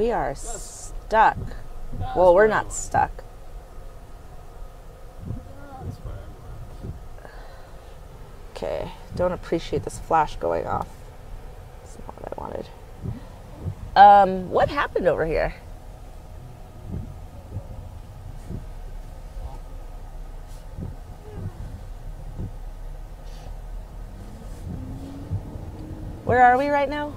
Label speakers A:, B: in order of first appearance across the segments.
A: We are stuck. Well, we're not stuck. Okay, don't appreciate this flash going off. That's not what I wanted. Um, what happened over here? Where are we right now?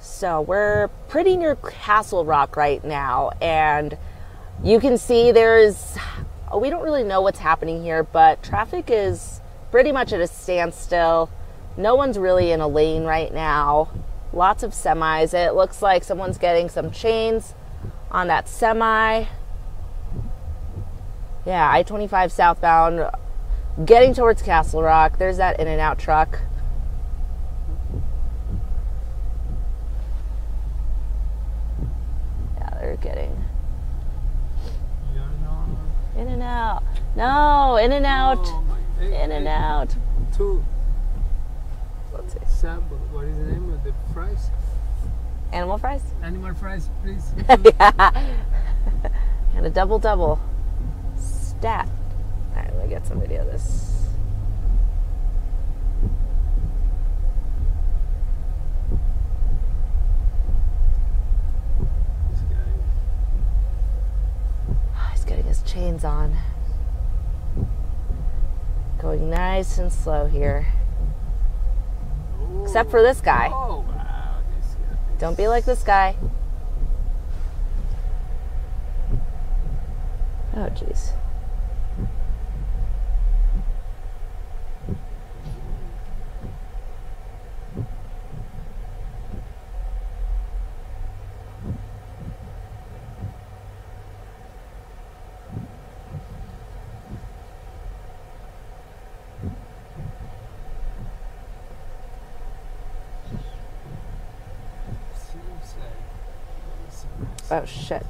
A: So we're pretty near Castle Rock right now, and you can see there's, we don't really know what's happening here, but traffic is pretty much at a standstill. No one's really in a lane right now. Lots of semis. It looks like someone's getting some chains on that semi. Yeah, I 25 southbound, getting towards Castle Rock. There's that In N Out truck. Yeah, they're getting In and Out. No, In and Out.
B: Oh
A: in and out.
B: Two.
A: Let's
B: what is the name of the fries?
A: Animal fries?
B: Animal fries, please.
A: yeah. and a double double. Stat. All right, let me get some video of this.
B: this.
A: Oh, he's getting his chains on. Going nice and slow here. Except for this guy.
B: Oh, wow.
A: Don't be like this guy. Oh, jeez. Oh, shit.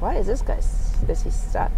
A: Why is this guy? Is he stuck?